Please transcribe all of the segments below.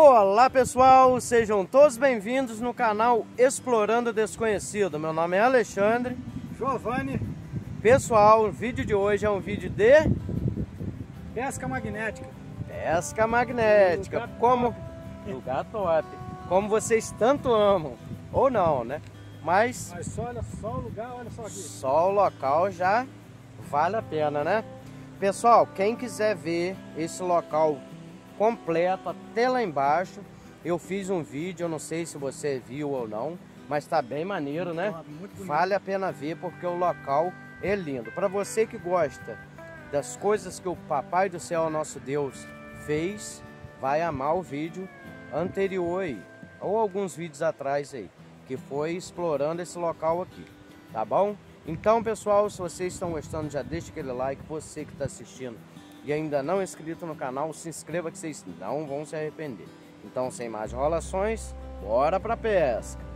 Olá pessoal, sejam todos bem-vindos no canal Explorando o Desconhecido. Meu nome é Alexandre. Giovanni. Pessoal, o vídeo de hoje é um vídeo de pesca magnética. Pesca magnética. Lugar Como top. lugar top. Como vocês tanto amam ou não, né? Mas Mas só, olha só o lugar, olha só aqui. só o local já vale a pena, né? Pessoal, quem quiser ver esse local completo até lá embaixo, eu fiz um vídeo, eu não sei se você viu ou não, mas tá bem maneiro, né? Vale a pena ver porque o local é lindo. Para você que gosta das coisas que o Papai do Céu, nosso Deus, fez, vai amar o vídeo anterior aí, ou alguns vídeos atrás aí, que foi explorando esse local aqui, tá bom? Então, pessoal, se vocês estão gostando, já deixa aquele like. Você que está assistindo e ainda não inscrito no canal, se inscreva que vocês não vão se arrepender. Então, sem mais enrolações, bora pra pesca!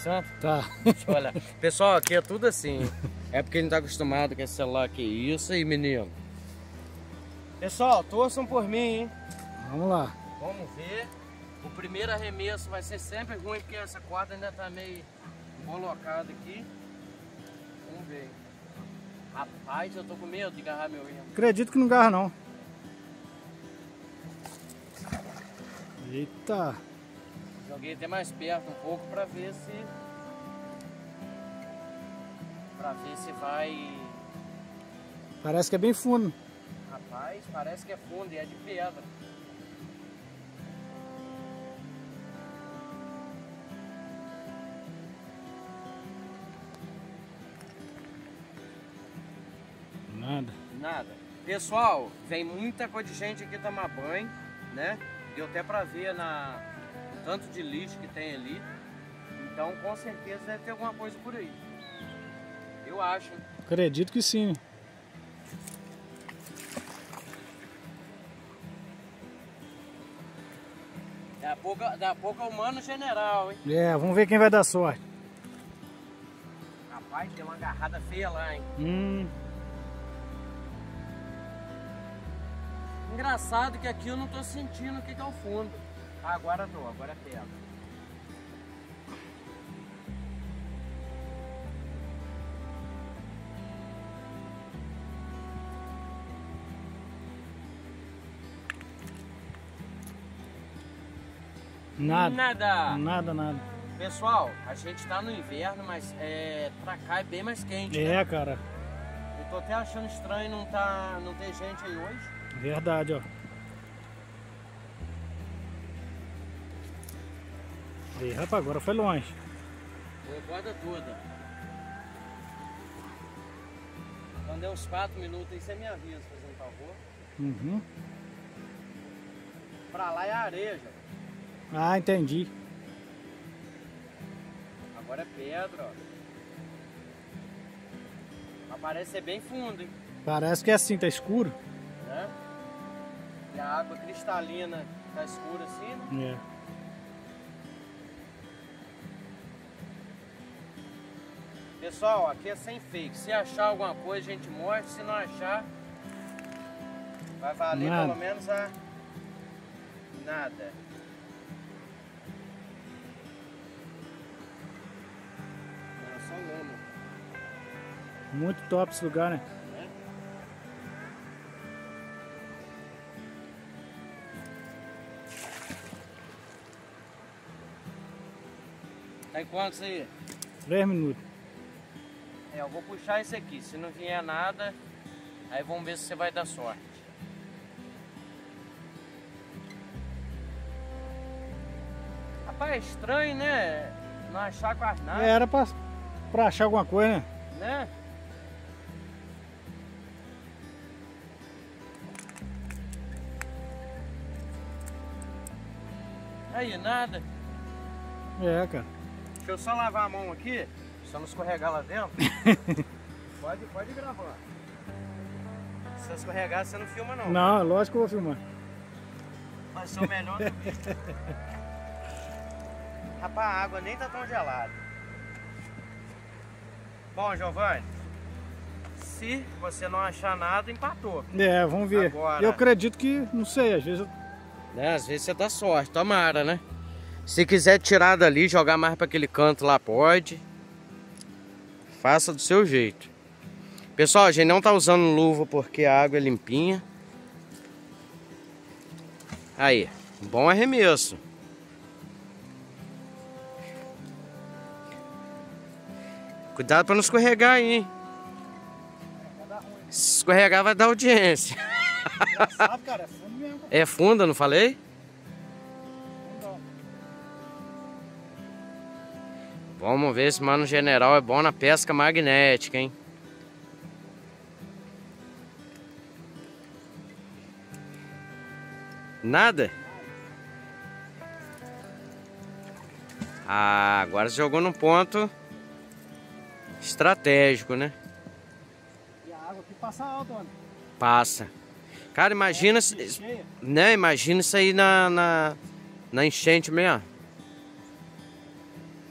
Passando? Tá. Deixa eu olhar. Pessoal, aqui é tudo assim. É porque gente tá acostumado com esse celular aqui. Isso aí, menino. Pessoal, torçam por mim, hein? Vamos lá. Vamos ver. O primeiro arremesso vai ser sempre ruim, porque essa corda ainda tá meio colocada aqui. Vamos ver. Rapaz, eu tô com medo de agarrar meu erro. Acredito que não garra não. Eita. Joguei até mais perto um pouco pra ver se. Pra ver se vai. Parece que é bem fundo. Rapaz, parece que é fundo e é de pedra. Nada. Nada. Pessoal, vem muita coisa de gente aqui tomar banho, né? Deu até pra ver na tanto de lixo que tem ali. Então, com certeza deve ter alguma coisa por aí. Eu acho. Acredito que sim. Daqui a pouco, daqui a pouco é general, hein? É, vamos ver quem vai dar sorte. Rapaz, tem uma agarrada feia lá, hein? Hum, Engraçado que aqui eu não tô sentindo o que que é o fundo. Ah, agora tô, agora é pedra. nada. Nada. Nada, nada. Pessoal, a gente tá no inverno, mas é, pra cá é bem mais quente. né? É, cara. Eu tô até achando estranho não, tá, não ter gente aí hoje. Verdade, ó. Aí, rapaz, agora foi longe. Foi borda toda. Quando der uns 4 minutos aí, você me avisa, fazendo favor. Uhum. Pra lá é areia, já. Ah, entendi. Agora é pedra, ó. Mas parece ser bem fundo, hein? Parece que é assim, tá escuro. Né? E a água cristalina tá escura assim, né? É. Pessoal, aqui é sem fake. Se achar alguma coisa, a gente mostra. Se não achar, vai valer Nada. pelo menos a nada. Era só lama. Muito top esse lugar, né? né? Tem quantos aí? Três minutos. É, eu vou puxar esse aqui. Se não vier nada, aí vamos ver se você vai dar sorte. Rapaz, é estranho, né? Não achar quase nada, Era pra, pra achar alguma coisa, né? né? Aí, nada. É, cara. Deixa eu só lavar a mão aqui, só não escorregar lá dentro. pode, pode ir gravando. Se eu escorregar, você não filma não. Não, lógico que eu vou filmar. Vai ser o melhor do vídeo. Rapaz, a água nem tá tão gelada. Bom, Giovanni, se você não achar nada, empatou. É, vamos ver. Agora- Eu acredito que, não sei, às vezes eu... Né? Às vezes você dá sorte, tomara, né? Se quiser tirar dali, jogar mais para aquele canto lá, pode. Faça do seu jeito. Pessoal, a gente não tá usando luva porque a água é limpinha. Aí, bom arremesso. Cuidado para não escorregar aí, hein? Se escorregar vai dar audiência. Engraçado, cara, é fundo mesmo. É funda, não falei? Vamos ver se Mano General é bom na pesca magnética, hein? Nada? Ah, agora você jogou num ponto estratégico, né? E a água aqui passa alto, olha. Passa. Cara, imagina se, Cheia. né? Imagina isso aí na, na, na enchente mesmo.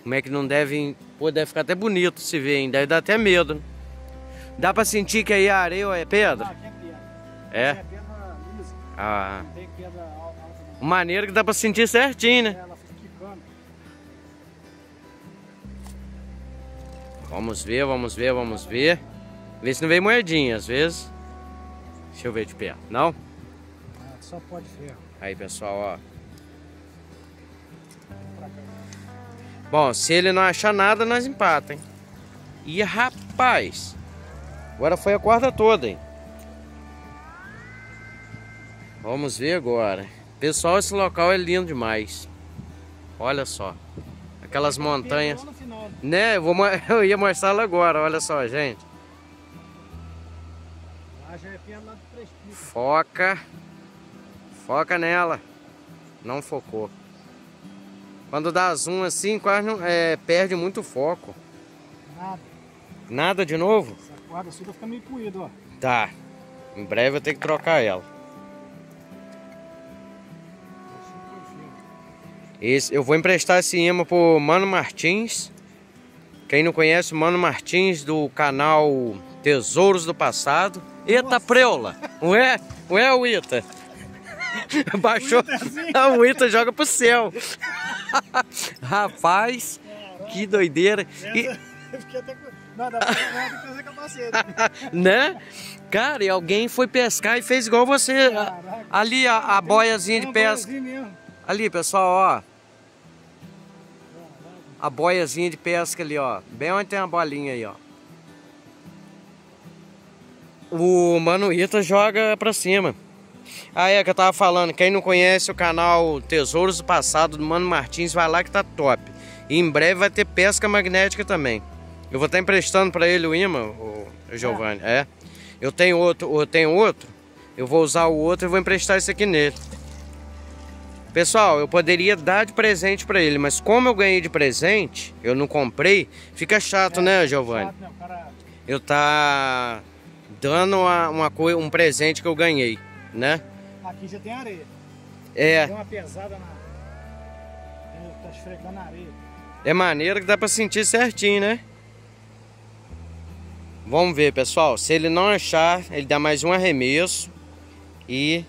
Como é que não deve. Pô, deve ficar até bonito se ver, hein? Deve dar até medo. Dá pra sentir que aí a areia é Ah, pedra? aqui é pedra. É. Aqui é pedra lisa. Ah, Não tem pedra al- alta não. maneiro que dá pra sentir certinho, né? Ela fica quicando. Vamos ver, vamos ver, vamos ver. Vê se não vem moedinha, às vezes. Deixa eu ver de perto. Não? Ah, só pode ferro. Aí, pessoal, ó. Bom, se ele não achar nada, nós empata, hein? E rapaz, agora foi a corda toda, hein? Vamos ver agora. Pessoal, esse local é lindo demais. Olha só. Aquelas montanhas. Né, eu, vou, eu ia mostrá-lo agora, olha só, gente. Foca. Foca nela. Não focou. Quando dá zoom assim, quase não, é, perde muito foco. Nada. Nada de novo? Essa corda sua fica meio poída, ó. Tá. Em breve eu ter que trocar ela. Esse, eu vou emprestar esse imã pro Mano Martins. Quem não conhece, Mano Martins do canal Tesouros do Passado. Eita preula! Ué? Ué, o Ita? Baixou. O Ita joga pro céu. Rapaz, que doideira. E- Eu fiquei até com... Não, dá pra capacete. né? Cara, e alguém foi pescar e fez igual você. Caraca. Ali a, a boiazinha de pesca. Ali, pessoal, ó. A boiazinha de pesca ali, ó. Bem onde tem a bolinha aí, ó. O Mano Ita joga pra cima. Ah, é que eu tava falando. Quem não conhece o canal Tesouros do Passado do Mano Martins, vai lá que tá top. E em breve vai ter pesca magnética também. Eu vou estar emprestando pra ele o imã, o Giovanni. É. Eu tenho outro, eu tenho outro. Eu vou usar o outro e vou emprestar esse aqui nele. Pessoal, eu poderia dar de presente pra ele, mas como eu ganhei de presente, eu não comprei, fica chato, né, Giovanni? Chato? O cara Eu tá dando uma, uma coi- um presente que eu ganhei, né? aqui já tem areia. É, Deu uma pesada na. Tá esfregando a areia. é maneiro que dá pra sentir certinho, né? Vamos ver, pessoal. Se ele não achar, ele dá mais um arremesso e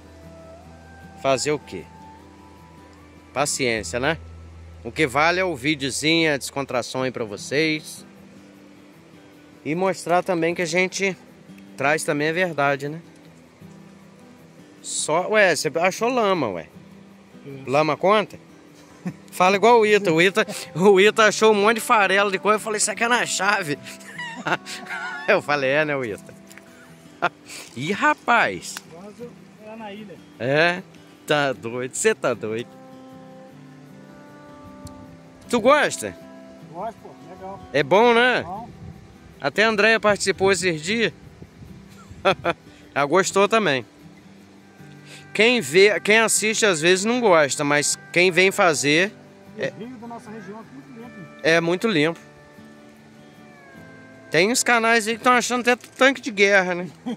fazer o quê? Paciência, né? O que vale é o videozinho, a descontração aí pra vocês. E mostrar também que a gente traz também a verdade, né? Só, ué, você achou lama, ué. Lama conta? Fala igual o Ita. O Ita, o Ita achou um monte de farelo de coisa. Eu falei, isso aqui é na chave. Eu falei, é, né, o Ita? Ih, rapaz. Era na ilha. É, tá doido. Você tá doido. Tu gosta? Gosto, pô, legal. É bom, né? Bom, Até a Andréia participou esses dias. Ela gostou também. Quem vê, quem assiste às vezes não gosta, mas quem vem fazer E o rio da nossa região aqui muito limpo. é muito limpo. Tem uns canais aí que estão achando até tanque de guerra, né?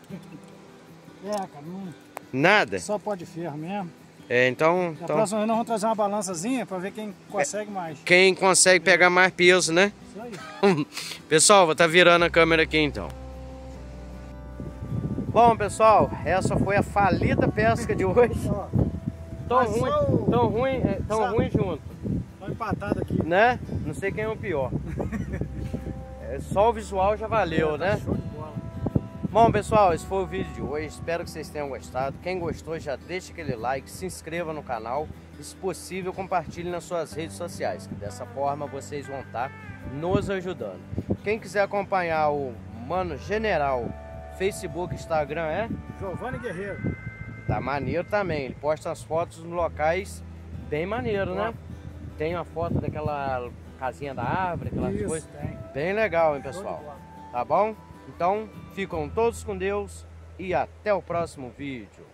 É, cara, não, Nada. só pó de ferro mesmo. É, então, Na então próxima vez nós vamos trazer uma balançazinha pra ver quem consegue mais. quem consegue pegar mais peso, né? Isso aí. Pessoal, vou estar virando a câmera aqui então. Bom, pessoal, essa foi a falida pesca de hoje. Tão ruim, tão ruim, é, tão Sabe. ruim junto, tô empatado aqui. né? Não sei quem é o pior. É, só o visual já valeu, né? Show de bola. Bom, pessoal, esse foi o vídeo de hoje. Espero que vocês tenham gostado. Quem gostou, já deixa aquele like, se inscreva no canal e, se possível, compartilhe nas suas redes sociais. Que dessa forma vocês vão estar nos ajudando. Quem quiser acompanhar o Mano General, Facebook, Instagram, é? Giovanni Guerreiro. Tá maneiro também. Ele posta as fotos nos locais bem maneiro, né? Tem uma foto daquela casinha da árvore, aquelas Isso, coisas. tem. Bem legal, hein, pessoal? Tá bom? Então, ficam todos com Deus e até o próximo vídeo.